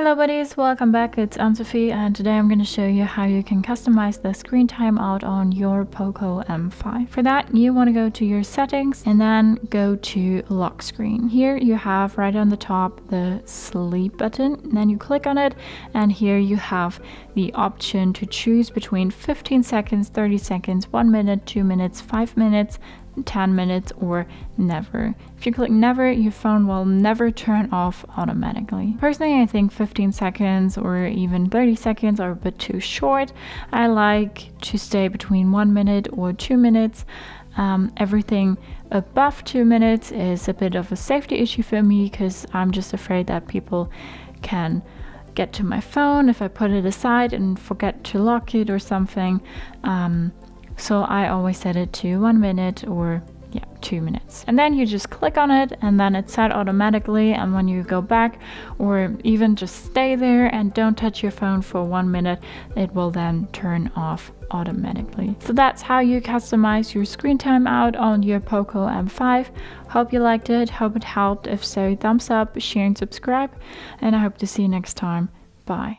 Hello buddies, welcome back. It's Anne-Sophie and today I'm going to show you how you can customize the screen timeout on your POCO M5. For that you want to go to your settings and then go to lock screen. Here you have right on the top the sleep button and then you click on it and here you have the option to choose between 15 seconds, 30 seconds, 1 minute, 2 minutes, 5 minutes, 10 minutes or never. If you click never, your phone will never turn off automatically. Personally, I think 15 seconds or even 30 seconds are a bit too short. I like to stay between one minute or two minutes. Um, everything above two minutes is a bit of a safety issue for me because I'm just afraid that people can get to my phone if I put it aside and forget to lock it or something. Um, so I always set it to one minute or yeah, two minutes. And then you just click on it and then it's set automatically. And when you go back or even just stay there and don't touch your phone for one minute, it will then turn off automatically. So that's how you customize your screen time out on your POCO M5. Hope you liked it, hope it helped. If so, thumbs up, share and subscribe. And I hope to see you next time. Bye.